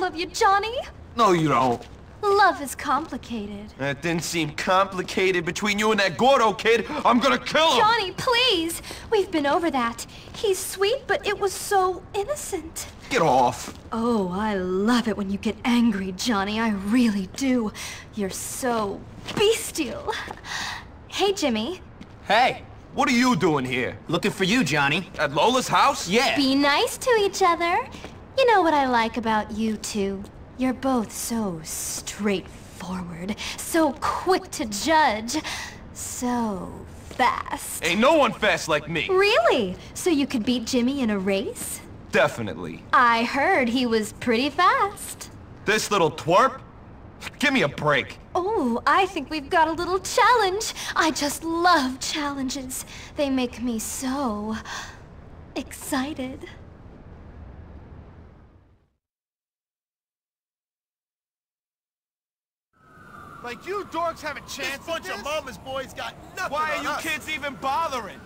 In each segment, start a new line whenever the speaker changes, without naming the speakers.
Of course I love you, Johnny.
No, you don't.
Love is complicated.
That didn't seem complicated between you and that Gordo kid. I'm gonna kill him!
Johnny, please! We've been over that. He's sweet, but it was so innocent.
Get off.
Oh, I love it when you get angry, Johnny. I really do. You're so bestial. Hey, Jimmy.
Hey,
What are you doing here?
looking for you, Johnny.
At Lola's house?
Yeah.
Be nice to each other. You know what I like about you two? You're both so straightforward, so quick to judge, so fast.
Ain't no one fast like me.
Really? So you could beat Jimmy in a race?
Definitely.
I heard he was pretty fast.
This little twerp? Give me a break.
Oh, I think we've got a little challenge. I just love challenges. They make me so excited.
Like you dorks have a chance
This bunch of mama's boys got nothing
Why are you
us.
kids even bothering?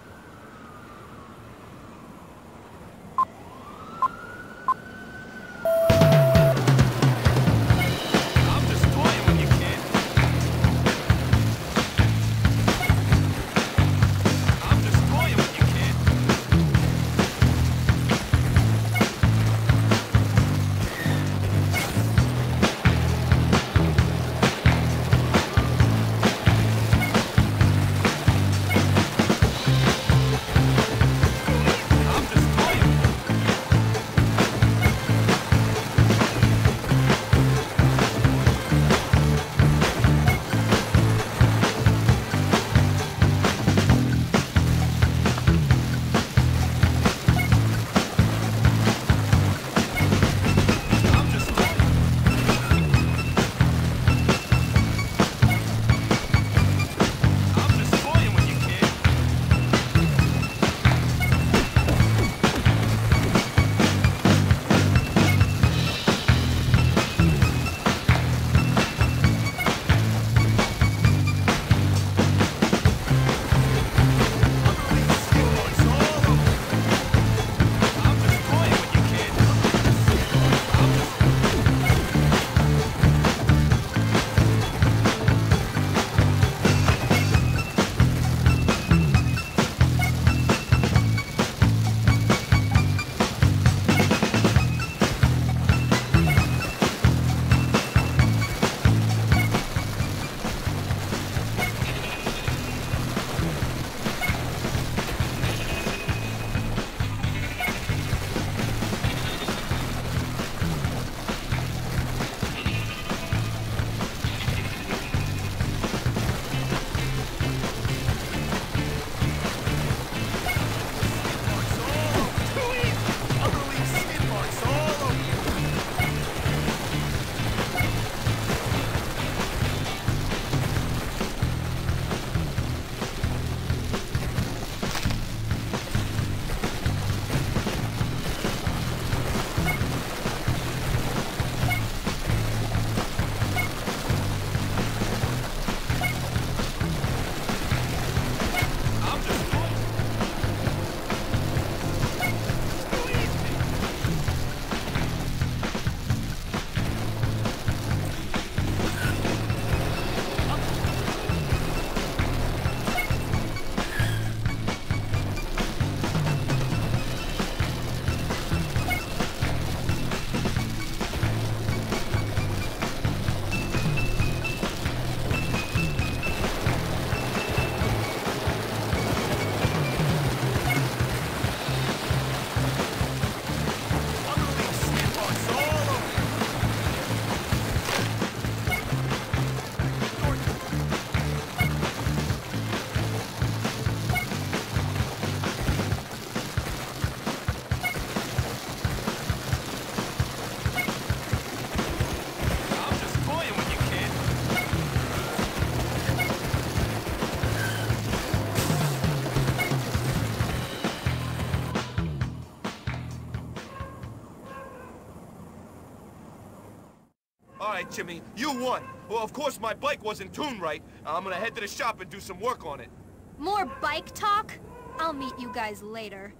right, Jimmy, you won. Well, of course my bike wasn't tuned right. I'm gonna head to the shop and do some work on it.
More bike talk? I'll meet you guys later.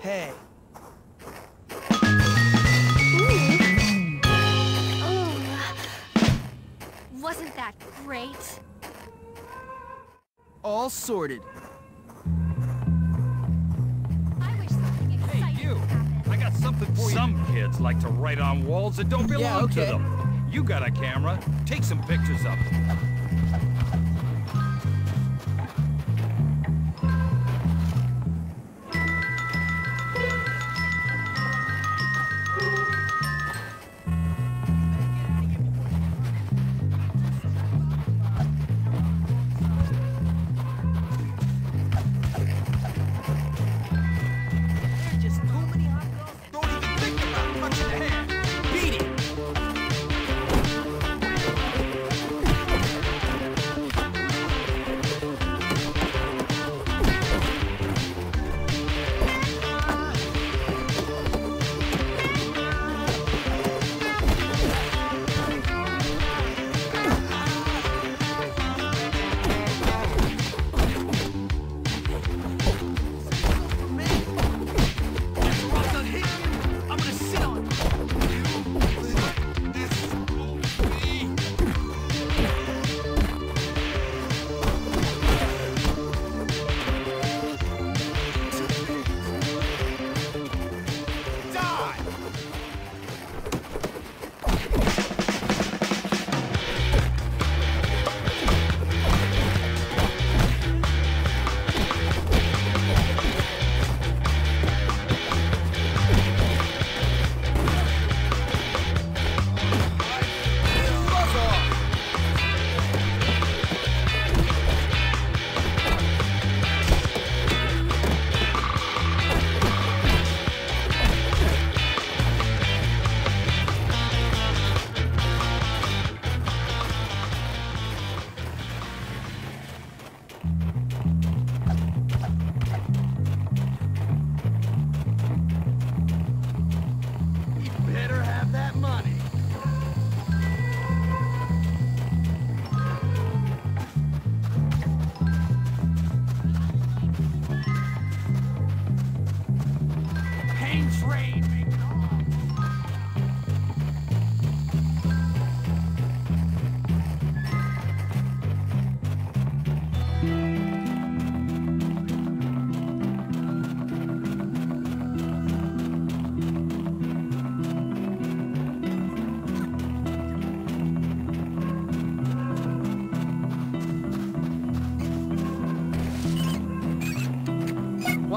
Hey.
Wasn't that great?
All sorted.
I wish something
would
Hey,
you! I got something for Some you. Some kids like to write on walls that don't belong
yeah, okay.
to them. You got a camera. Take some pictures of
it.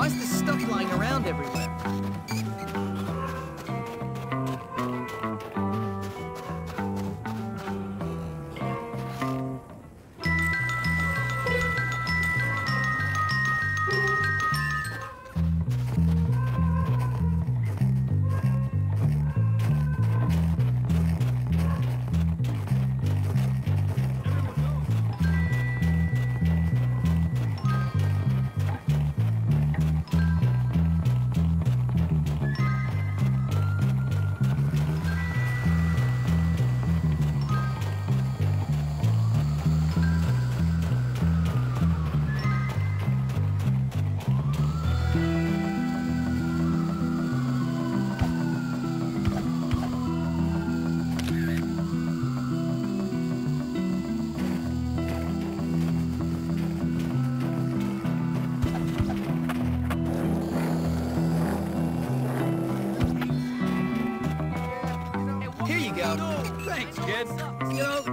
Why is this stuff lying around everywhere?
It's good.
Yo.